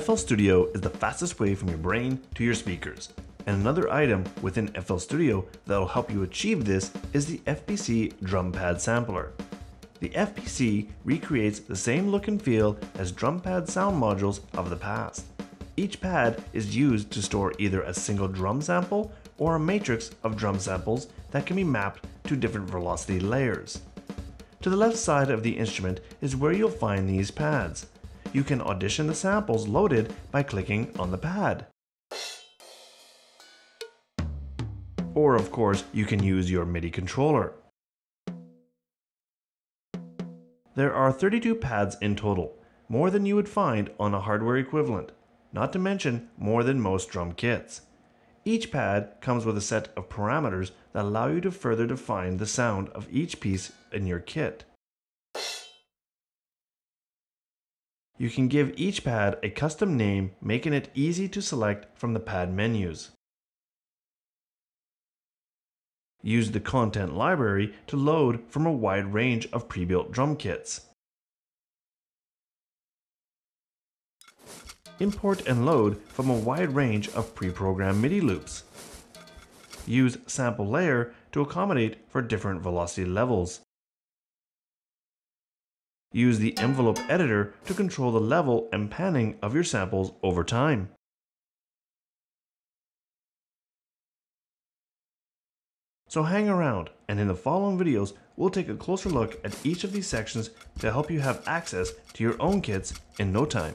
FL Studio is the fastest way from your brain to your speakers. And another item within FL Studio that will help you achieve this is the FPC drum pad sampler. The FPC recreates the same look and feel as drum pad sound modules of the past. Each pad is used to store either a single drum sample or a matrix of drum samples that can be mapped to different velocity layers. To the left side of the instrument is where you'll find these pads. You can audition the samples loaded by clicking on the pad. Or of course, you can use your MIDI controller. There are 32 pads in total, more than you would find on a hardware equivalent, not to mention more than most drum kits. Each pad comes with a set of parameters that allow you to further define the sound of each piece in your kit. You can give each pad a custom name, making it easy to select from the pad menus. Use the content library to load from a wide range of pre-built drum kits. Import and load from a wide range of pre-programmed MIDI loops. Use sample layer to accommodate for different velocity levels. Use the envelope editor to control the level and panning of your samples over time. So hang around, and in the following videos, we'll take a closer look at each of these sections to help you have access to your own kits in no time.